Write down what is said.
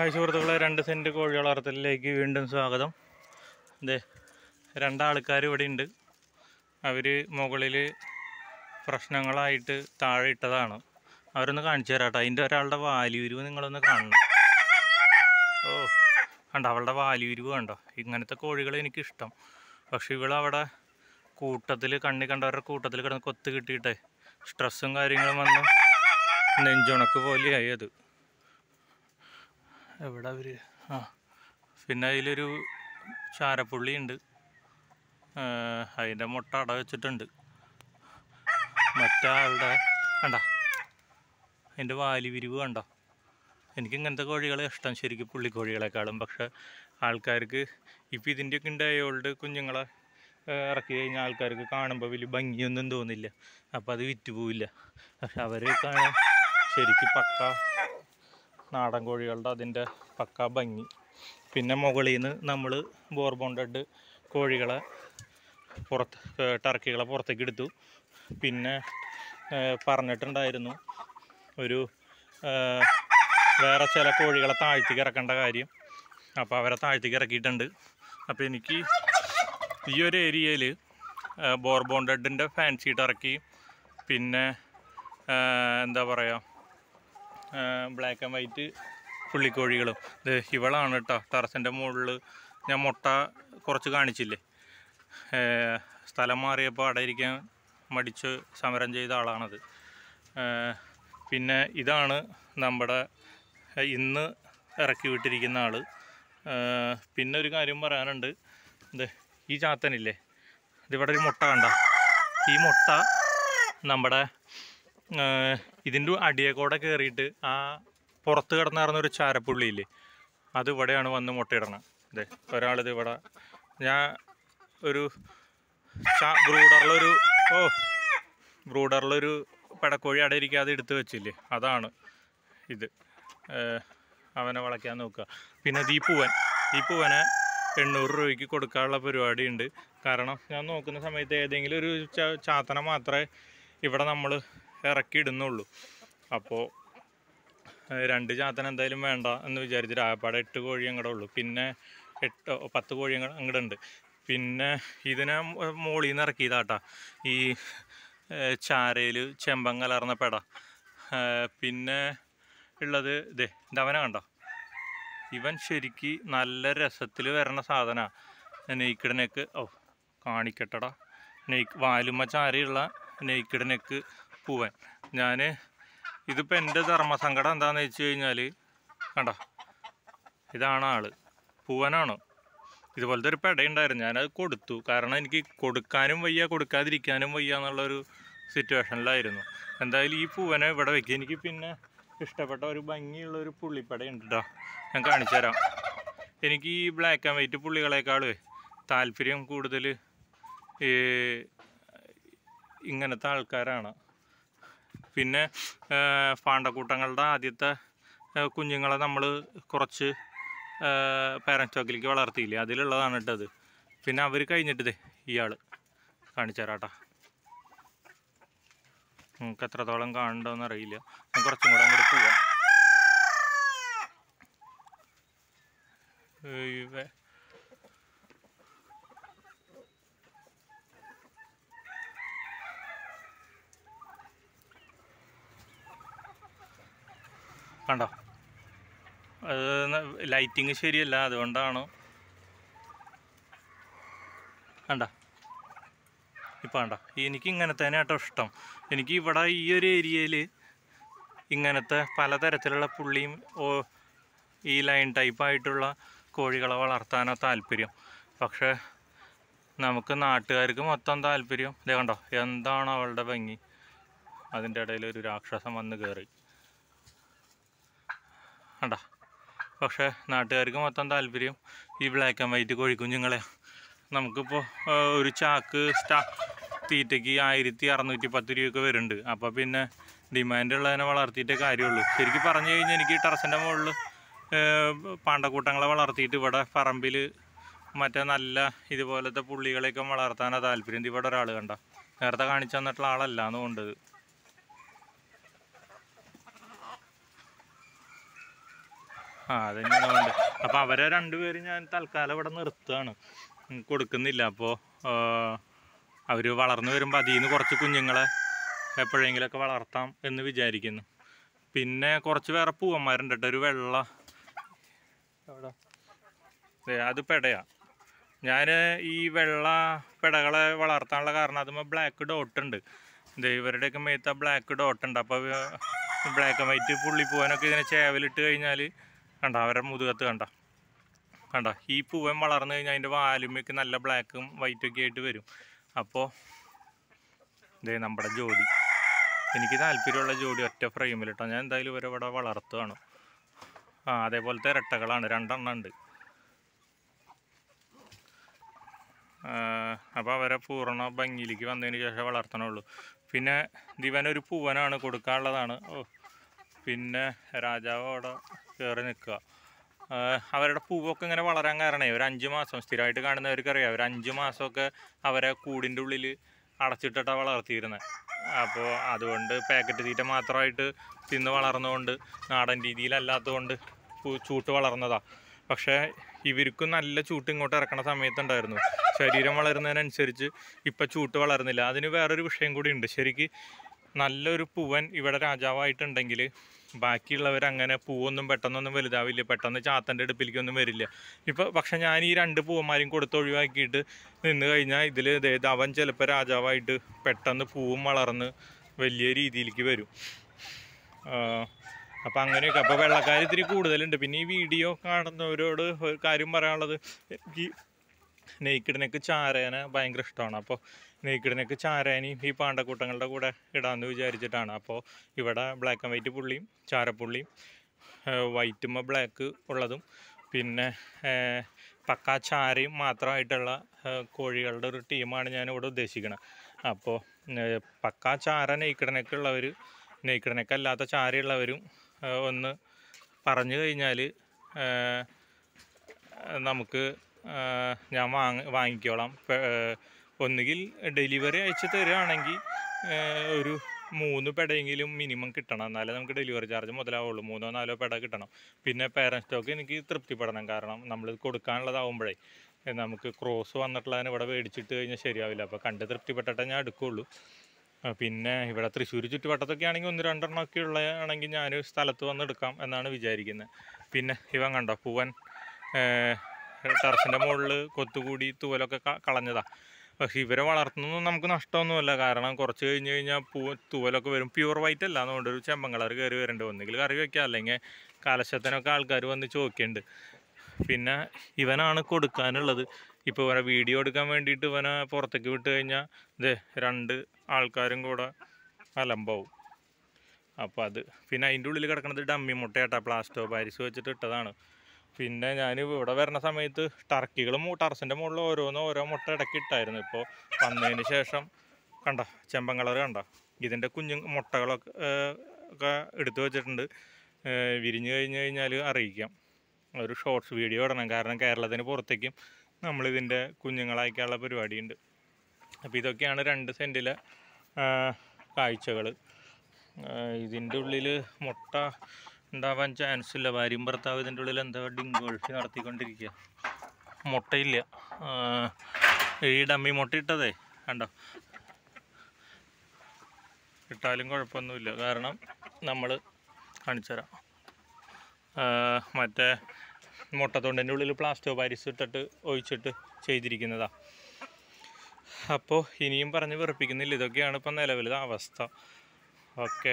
Hi സുഹൃത്തുക്കളെ രണ്ട് saint കോഴി വളർത്തലിലേക്ക് വീണ്ടും സ്വാഗതം. അതെ രണ്ടാൾക്കാർ ഇവിടെ ഉണ്ട് അവർ മുകളിൽ പ്രശ്നങ്ങളായിട്ട് താഴെ ഇട്ടതാണ്. അവരൊന്ന് കാണിച്ചു തരാം കേട്ടോ അതിന്റെ ഒരാളുടെ വാലിയുരുവ് നിങ്ങളൊന്ന് കാണണം. ഓ കണ്ടോ? അവളുടെ വാലിയുരുവ് കണ്ടോ? ഇങ്ങനത്തെ കോഴികൾ എനിക്കിഷ്ടം. പക്ഷെ ഇവളവിടെ കൂട്ടത്തിൽ കണ്ണി കണ്ടവരുടെ കൂട്ടത്തിൽ കിടന്ന് കൊത്ത് കിട്ടിയിട്ടേ സ്ട്രെസ്സും കാര്യങ്ങളും വന്ന് നെഞ്ചുണക്ക് പോലെയായി അത്. എവിടെ അവർ? ആ. പിന്നെ അതിലൊരു ചാരപ്പുള്ളി ഉണ്ട്. അതിന്റെ മുട്ട അട വെച്ചിട്ടുണ്ട്. മറ്റാളുടെ കണ്ട? അതിന്റെ വാലി വിരിവ് കണ്ടോ? എനിക്ക് ഇങ്ങനത്തെ കോഴികളെ ഇഷ്ടം ശരിക്കും പുള്ളിക്കോഴികളെക്കാളും. പക്ഷെ ആൾക്കാർക്ക് ഇപ്പം ഇതിന്റെയൊക്കെ ഉണ്ടായോൾഡ് കുഞ്ഞുങ്ങളെ ഇറക്കി കഴിഞ്ഞാൽ ആൾക്കാർക്ക് കാണുമ്പോൾ വലിയ ഭംഗിയൊന്നും തോന്നില്ല. അപ്പോൾ അത് വിറ്റ് പോവില്ല. പക്ഷെ അവർ ശരിക്കും പക്ക നാടൻ കോഴികളുടെ അതിന്റെ പക്ക ഭംഗി. പിന്നെ മുകളിൽ നിന്ന് നമ്മൾ ബോർബോണ്ടഡ് കോഴികളെ പുറത്ത് ടർക്കികളെ പുറത്തേക്ക് എടുത്തു. പിന്നെ പറഞ്ഞിട്ടുണ്ടായിരുന്നു ഒരു വേറെ ചില കോഴികളെ താഴ്ത്തിക്ക് ഇറക്കേണ്ട കാര്യം. അപ്പോൾ അവരെ താഴ്ത്തിക്ക് ഇറക്കിയിട്ടുണ്ട്. അപ്പോൾ എനിക്ക് ഈ ഒരു ഏരിയയിൽ ബോർബോണ്ടഡിന്റെ ഫാൻസി ടർക്കി പിന്നെ എന്താ പറയുക ബ്ലാക്ക് ആൻഡ് വൈറ്റ് പുള്ളിക്കോഴികളും. ഇത് ഇവളാണ് കേട്ടോ ടെറസിന്റെ മുകളിൽ ഞാൻ മുട്ട കുറച്ച് കാണിച്ചില്ലേ? സ്ഥലം മാറിയപ്പോൾ അവിടെ ഇരിക്കാൻ മടിച്ച് സമരം ചെയ്ത ആളാണത്. പിന്നെ ഇതാണ് നമ്മുടെ ഇന്ന് ഇറക്കി വിട്ടിരിക്കുന്ന ആൾ പിന്നെ ഒരു കാര്യം പറയാനുണ്ട്. ഇത് ഈ ചാത്തനില്ലേ? ഇതിവിടെ ഒരു മുട്ട കണ്ട? ഈ മുട്ട നമ്മുടെ ഇതിന്റെ അടിയക്കോടെ കൂടെ കയറിയിട്ട് ആ പുറത്ത് കിടന്നിറന്ന ഒരു ചാരപ്പുള്ളിയില്ലേ അത് ഇവിടെയാണ് വന്ന് മുട്ടയിടണം അതെ ഒരാളിത് ഇവിടെ ഞാൻ ഒരു ബ്രൂഡറിലൊരു ഓ ബ്രൂഡറിലൊരു പെടക്കോഴി അവിടെ ഇരിക്കാതെ എടുത്ത് വെച്ചില്ലേ അതാണ് ഇത്. അവനെ വളയ്ക്കാൻ നോക്കുക. പിന്നെ ഈ പൂവൻ ഈ പൂവനെ എണ്ണൂറ് രൂപയ്ക്ക് കൊടുക്കാനുള്ള പരിപാടിയുണ്ട്. കാരണം ഞാൻ നോക്കുന്ന സമയത്ത് ഏതെങ്കിലും ഒരു ചാത്തനെ മാത്രമേ ഇവിടെ നമ്മൾ ഇറക്കി ഇടുന്നുള്ളൂ അപ്പോൾ രണ്ട് ചാത്തൻ എന്തായാലും വേണ്ട എന്ന് വിചാരിച്ചിട്ട് ആകപ്പാടെ എട്ട് കോഴി അങ്ങടെ ഉള്ളൂ. പിന്നെ എട്ട് പത്ത് കോഴി അങ്ങടെ ഉണ്ട് പിന്നെ ഇതിനെ മോളിൽ നിന്ന് ഇറക്കിയതാട്ടാ. ഈ ചാരയിൽ ചെമ്പം കലർന്ന പെട. പിന്നെ ഉള്ളത് ഇതേ ഇതവനെ കണ്ട? ഇവൻ ശരിക്ക് നല്ല രസത്തിൽ വരണ സാധന. നെയ്ക്കിഡ് നെക്ക് ഓ കാണിക്കട്ടടാ. നെയ്ക്ക് വാലുമ്മ ചാരയുള്ള നെയ്ക്കിഡ് നെക്ക് പൂവൻ. ഞാൻ ഇതിപ്പോൾ എന്റെ ധർമ്മസങ്കടം എന്താണെന്ന് വെച്ച് കഴിഞ്ഞാൽ കണ്ട? ഇതാണ് ആൾ. പൂവനാണ്? ഇതുപോലത്തെ ഒരു പെടയുണ്ടായിരുന്നു. ഞാനത് കൊടുത്തു. കാരണം എനിക്ക് കൊടുക്കാനും വയ്യ കൊടുക്കാതിരിക്കാനും വയ്യ എന്നുള്ളൊരു സിറ്റുവേഷനിലായിരുന്നു. എന്തായാലും ഈ പൂവനെ ഇവിടെ വെക്കുക എനിക്ക് പിന്നെ ഇഷ്ടപ്പെട്ട ഒരു ഭംഗിയുള്ള ഒരു പുള്ളിപ്പടയുണ്ട് കേട്ടോ ഞാൻ കാണിച്ചു തരാം. എനിക്ക് ഈ ബ്ലാക്ക് ആൻഡ് വൈറ്റ് പുള്ളികളെക്കാളും താല്പര്യം കൂടുതൽ ഇങ്ങനത്തെ ആൾക്കാരാണ്. പിന്നെ പാണ്ടക്കൂട്ടങ്ങളുടെ ആദ്യത്തെ കുഞ്ഞുങ്ങളെ നമ്മൾ കുറച്ച് പാരന്റ് സ്റ്റോക്കിലേക്ക് വളർത്തിയില്ലേ? അതിലുള്ളതാണ് കേട്ടത് പിന്നെ അവർ കഴിഞ്ഞിട്ടത് ഇയാൾ കാണിച്ചു തരാട്ടാ. നമുക്ക് എത്രത്തോളം കാണണ്ടോന്ന് അറിയില്ല. കുറച്ചും കൂടെ അങ്ങോട്ട് പോവാം. കണ്ടോ? അത് ലൈറ്റിങ് ശരിയല്ല അതുകൊണ്ടാണ്? കണ്ട? ഇപ്പം കണ്ട? എനിക്ക് ഇങ്ങനത്തെ തന്നെ കേട്ടോ ഇഷ്ടം. എനിക്ക് ഇവിടെ ഈ ഒരു ഏരിയയിൽ ഇങ്ങനത്തെ പലതരത്തിലുള്ള പുള്ളിയും ഈ ലൈൻ ടൈപ്പായിട്ടുള്ള കോഴികളെ വളർത്താനോ താല്പര്യം. പക്ഷേ നമുക്ക് നാട്ടുകാർക്ക് മൊത്തം താല്പര്യം. ഇതേ കണ്ടോ? എന്താണ് അവളുടെ ഭംഗി? അതിന്റെ ഇടയിൽ ഒരു രാക്ഷസം വന്ന് കയറി കണ്ട. പക്ഷേ നാട്ടുകാർക്ക് മൊത്തം താല്പര്യം ഈ ബ്ലാക്ക് ആൻഡ് വൈറ്റ് കോഴിക്കുഞ്ഞുങ്ങളെ. നമുക്കിപ്പോൾ ഒരു ചാക്ക് സ്റ്റാ തീറ്റയ്ക്ക് ആയിരത്തി അറുന്നൂറ്റി പത്ത് രൂപയൊക്കെ വരുന്നുണ്ട്. അപ്പോൾ പിന്നെ ഡിമാൻഡ് ഉള്ളതിനെ വളർത്തിയിട്ടേ കാര്യമുള്ളൂ. ശരിക്കും പറഞ്ഞു കഴിഞ്ഞാൽ എനിക്ക് ടെറസിന്റെ മുകളിൽ പാണ്ടക്കൂട്ടങ്ങളെ വളർത്തിയിട്ട് ഇവിടെ പറമ്പിൽ മറ്റേ നല്ല ഇതുപോലത്തെ പുള്ളികളെയൊക്കെ വളർത്താനാണ് താല്പര്യം. ഇവിടെ ഒരാൾ കണ്ട. നേരത്തെ കാണിച്ചു തന്നിട്ടുള്ള ആളല്ല എന്ന് കൊണ്ടത് ആ അതന്നെയാണ് അപ്പോൾ അവരെ രണ്ടുപേരും ഞാൻ തൽക്കാലം ഇവിടെ നിർത്തുകയാണ്. കൊടുക്കുന്നില്ല. അപ്പോൾ അവർ വളർന്നു വരുമ്പോൾ അതിൽ നിന്ന് കുറച്ച് കുഞ്ഞുങ്ങളെ എപ്പോഴെങ്കിലുമൊക്കെ വളർത്താം എന്ന് വിചാരിക്കുന്നു. പിന്നെ കുറച്ച് വേറെ പൂവന്മാരുണ്ട് കേട്ടോ. ഒരു വെള്ള അത് പെടയാ. ഞാൻ ഈ വെള്ള പെടകളെ വളർത്താനുള്ള കാരണം അതുമ്പോൾ ബ്ലാക്ക് ഡോട്ട് ഉണ്ട്. ഇവരുടെയൊക്കെ മേത്ത ബ്ലാക്ക് ഡോട്ട് ഉണ്ട്. അപ്പോൾ ബ്ലാക്ക് ആൻഡ് വൈറ്റ് പുള്ളി പൂവനൊക്കെ ഇതിനെ ചേവലിട്ട് കഴിഞ്ഞാൽ കണ്ട അവരുടെ മുതുകത്ത് കണ്ട? കണ്ട ഈ പൂവൻ വളർന്നു കഴിഞ്ഞാൽ അതിന്റെ വാലുമൊക്കെ നല്ല ബ്ലാക്കും വൈറ്റും ഒക്കെ ആയിട്ട് വരും. അപ്പോൾ ഇതേ നമ്മുടെ ജോഡി എനിക്ക് താല്പര്യമുള്ള ജോഡി ഒറ്റ ഫ്രെയിമിലിട്ടോ. ഞാൻ എന്തായാലും ഇവരെ ഇവിടെ വളർത്തുകയാണ് ആ അതേപോലത്തെ ഇരട്ടകളാണ്. രണ്ടെണ്ണം ഉണ്ട്. അപ്പോൾ അവരെ പൂർണ ഭംഗിയിലേക്ക് വന്നതിന് ശേഷം വളർത്തണുള്ളൂ. പിന്നെ ദിവനൊരു പൂവനാണ് കൊടുക്കാനുള്ളതാണ്. പിന്നെ രാജാവ് അവിടെ കയറി നിൽക്കുക. അവരുടെ പൂവൊക്കെ ഇങ്ങനെ വളരാൻ കാരണമേ ഒരു അഞ്ച് മാസം സ്ഥിരമായിട്ട് കാണുന്നവർക്കറിയാം ഒരു അഞ്ച് മാസമൊക്കെ അവരെ കൂടിന്റെ ഉള്ളിൽ അടച്ചിട്ടിട്ടാണ് വളർത്തിയിരുന്നത് അപ്പോൾ അതുകൊണ്ട് പാക്കറ്റ് തീറ്റ മാത്രമായിട്ട് തിന്ന് വളർന്നതുകൊണ്ട് നാടൻ രീതിയിലല്ലാത്തതുകൊണ്ട് ചൂട്ട് വളർന്നതാണ് പക്ഷേ ഇവർക്കും നല്ല ചൂട്ട് ഇങ്ങോട്ട് ഇറക്കണ സമയത്തുണ്ടായിരുന്നു. ശരീരം വളരുന്നതിനനുസരിച്ച് ഇപ്പം ചൂട്ട് വളർന്നില്ല. അതിന് വേറൊരു വിഷയം കൂടി ഉണ്ട്. ശരിക്ക് നല്ലൊരു പൂവൻ ഇവിടെ രാജാവായിട്ടുണ്ടെങ്കിൽ ബാക്കിയുള്ളവർ അങ്ങനെ പൂവൊന്നും പെട്ടെന്നൊന്നും വലുതാവില്ല. പെട്ടെന്ന് ചാത്തന്റെ അടുപ്പിലേക്കൊന്നും വരില്ല. ഇപ്പോൾ പക്ഷെ ഞാൻ ഈ രണ്ട് പൂവന്മാരെയും കൊടുത്ത് ഒഴിവാക്കിയിട്ട് നിന്ന് കഴിഞ്ഞാൽ ഇതിൽ അവൻ ചിലപ്പോൾ രാജാവായിട്ട് പെട്ടെന്ന് പൂവും വളർന്ന് വലിയ രീതിയിലേക്ക് വരും. അപ്പോൾ അങ്ങനെയൊക്കെ. അപ്പോൾ വെള്ളക്കാർ ഇത്തിരി കൂടുതലുണ്ട്. പിന്നെ ഈ വീഡിയോ കാണുന്നവരോട് ഒരു കാര്യം പറയാനുള്ളത് ഈ നെയ്ക്കിടിനൊക്കെ ചാരേനെ ഭയങ്കര ഇഷ്ടമാണ്. അപ്പോൾ നെയ്ക്കിടിനൊക്കെ ചാരാനി ഈ പാണ്ടക്കൂട്ടങ്ങളുടെ കൂടെ ഇടാമെന്ന് വിചാരിച്ചിട്ടാണ്. അപ്പോൾ ഇവിടെ ബ്ലാക്ക് ആൻഡ് വൈറ്റ് പുള്ളിയും ചാരപ്പുള്ളിയും വൈറ്റും ബ്ലാക്ക് ഉള്ളതും. പിന്നെ പക്കാ ചാരയും മാത്രമായിട്ടുള്ള കോഴികളുടെ ഒരു ടീമാണ് ഞാൻ ഇവിടെ ഉദ്ദേശിക്കുന്നത് അപ്പോൾ പക്കാ ചാര നെയ്ക്കിടനൊക്കെ ഉള്ളവർ നെയ്ക്കിടനൊക്കെ ചാരയുള്ളവരും ഒന്ന് പറഞ്ഞു കഴിഞ്ഞാൽ നമുക്ക് ഞാൻ വാങ്ങി വാങ്ങിക്കോളാം. ഒന്നുകിൽ ഡെലിവറി അയച്ചു തരികയാണെങ്കിൽ ഒരു മൂന്ന് പെടയെങ്കിലും മിനിമം കിട്ടണം. എന്നാലേ നമുക്ക് ഡെലിവറി ചാർജ് മുതലാവുള്ളൂ. മൂന്നോ നാലോ പെട കിട്ടണം. പിന്നെ പേരന്റ് സ്റ്റോക്ക് എനിക്ക് തൃപ്തിപ്പെടണം. കാരണം നമ്മൾ കൊടുക്കാനുള്ളതാവുമ്പോഴേ നമുക്ക് ക്രോസ് വന്നിട്ടുള്ളതിന് ഇവിടെ മേടിച്ചിട്ട് കഴിഞ്ഞാൽ ശരിയാവില്ല. അപ്പോൾ കണ്ട് തൃപ്തിപ്പെട്ടിട്ടേ ഞാൻ എടുക്കുകയുള്ളൂ പിന്നെ ഇവിടെ തൃശ്ശൂർ ചുറ്റുവട്ടത്തൊക്കെ ആണെങ്കിൽ ഒന്ന് രണ്ടെണ്ണം ഒക്കെ ഉള്ളതാണെങ്കിൽ ഞാൻ സ്ഥലത്ത് വന്ന് എടുക്കാം എന്നാണ് വിചാരിക്കുന്നത് പിന്നെ ഇവൻ കണ്ടോ പൂവൻ ടെറസിന്റെ മുകളിൽ കൊത്തുകൂടി തൂവലൊക്കെ ക- കളഞ്ഞതാ. പക്ഷേ ഇവരെ വളർത്തുന്നൊന്നും നമുക്ക് നഷ്ടമൊന്നുമല്ല. കാരണം കുറച്ച് കഴിഞ്ഞ് കഴിഞ്ഞാൽ പൂ തൂവലൊക്കെ വരും. പ്യുവർ വൈറ്റ് അല്ല. അതുകൊണ്ട് ഒരു ചെമ്പം കളർ കയറി വരേണ്ടി. ഒന്നെങ്കിൽ കറി വയ്ക്കുക അല്ലെങ്കിൽ കലശത്തിനൊക്കെ ആൾക്കാർ വന്ന് ചോദിക്കുന്നുണ്ട് പിന്നെ ഇവനാണ് കൊടുക്കാനുള്ളത്. ഇപ്പോൾ ഇവനെ വീഡിയോ എടുക്കാൻ വേണ്ടിയിട്ട് ഇവനെ പുറത്തേക്ക് വിട്ട് കഴിഞ്ഞാൽ ഇതേ രണ്ട് ആൾക്കാരും കൂടെ അലമ്പാവും. അപ്പോൾ അത്. പിന്നെ അതിന്റെ ഉള്ളിൽ കിടക്കുന്നത് ഡമ്മി മുട്ടയാട്ടാ. പ്ലാസ്റ്റോ പാരിസ് വെച്ചിട്ട് ഇട്ടതാണ്. പിന്നെ ഞാൻ ഇവിടെ വരുന്ന സമയത്ത് ടർക്കികളും ടർസിന്റെ മുകളിൽ ഓരോന്നും ഓരോ മുട്ട ഇടയ്ക്ക് ഇട്ടായിരുന്നു ഇപ്പോൾ വന്നതിന് ശേഷം കണ്ട ചെമ്പൻ കളർ കണ്ട? ഇതിന്റെ കുഞ്ഞു മുട്ടകളൊക്കെ ഒക്കെ എടുത്തു വെച്ചിട്ടുണ്ട്. വിരിഞ്ഞ് കഴിഞ്ഞ് കഴിഞ്ഞാൽ അറിയിക്കാം. ഒരു ഷോർട്സ് വീഡിയോ ഇടണം. കാരണം കേരളത്തിന് പുറത്തേക്കും നമ്മളിതിന്റെ കുഞ്ഞുങ്ങളയക്കാനുള്ള പരിപാടിയുണ്ട്. അപ്പോൾ ഇതൊക്കെയാണ് രണ്ട് സെന്റിലെ കാഴ്ചകൾ ഇതിന്റെ ഉള്ളിൽ മുട്ട ഉണ്ടാവാൻ ചാൻസ് ഇല്ല. ഭാര്യയും ഭർത്താവ് ഇതിന്റെ ഉള്ളിൽ എന്താ ഡിങ്കോൾഫി നടത്തിക്കൊണ്ടിരിക്കുക മുട്ടയില്ല. ഈ ഡമ്മി മുട്ട ഇട്ടതേ കണ്ടോ? ഇട്ടാലും കുഴപ്പമൊന്നുമില്ല. കാരണം നമ്മൾ കാണിച്ചുതരാം മറ്റേ മുട്ടത്തൊണ്ടിന്റെ ഉള്ളിൽ പ്ലാസ്റ്റോ പാരിസ് ഇട്ടിട്ട് ഒഴിച്ചിട്ട് ചെയ്തിരിക്കുന്നതാ. അപ്പോൾ ഇനിയും പറഞ്ഞ് വെറുപ്പിക്കുന്നില്ല. ഇതൊക്കെയാണ് ഇപ്പം നിലവിലെ അവസ്ഥ. ഓക്കെ